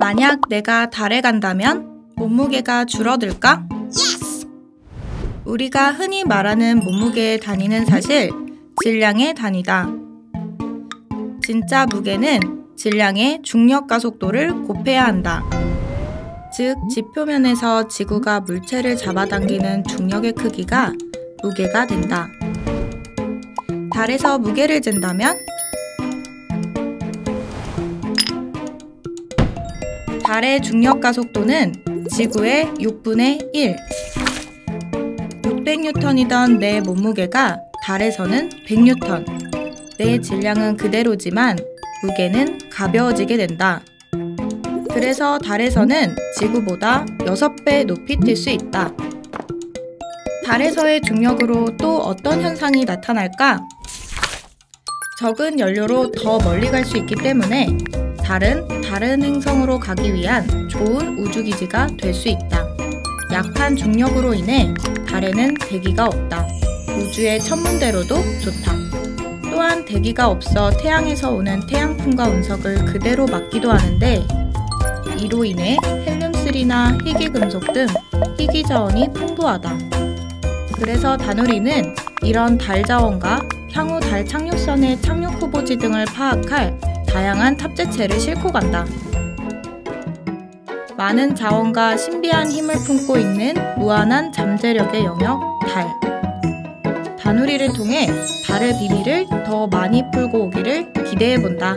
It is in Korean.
만약 내가 달에 간다면 몸무게가 줄어들까? 우리가 흔히 말하는 몸무게의 단위는 사실 질량의 단위다. 진짜 무게는 질량의 중력 가속도를 곱해야 한다. 즉, 지표면에서 지구가 물체를 잡아당기는 중력의 크기가 무게가 된다. 달에서 무게를 잰다면 달의 중력 가 속도는 지구의 6분의 1. 600뉴턴이던 내 몸무게가 달에서는 100뉴턴. 내 질량은 그대로지만 무게는 가벼워지게 된다. 그래서 달에서는 지구보다 6배 높이 뛸 수 있다. 달에서의 중력으로 또 어떤 현상이 나타날까? 적은 연료로 더 멀리 갈 수 있기 때문에 달은 다른 행성으로 가기 위한 좋은 우주기지가 될 수 있다. 약한 중력으로 인해 달에는 대기가 없다. 우주의 천문대로도 좋다. 또한 대기가 없어 태양에서 오는 태양풍과 운석을 그대로 막기도 하는데 이로 인해 헬륨3나 희귀금속 등 희귀 자원이 풍부하다. 그래서 다누리는 이런 달 자원과 향후 달 착륙선의 착륙 후보지 등을 파악할 다양한 탑재체를 싣고 간다. 많은 자원과 신비한 힘을 품고 있는 무한한 잠재력의 영역 달. 다누리를 통해 달의 비밀을 더 많이 풀고 오기를 기대해 본다.